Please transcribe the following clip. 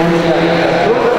Onde a é?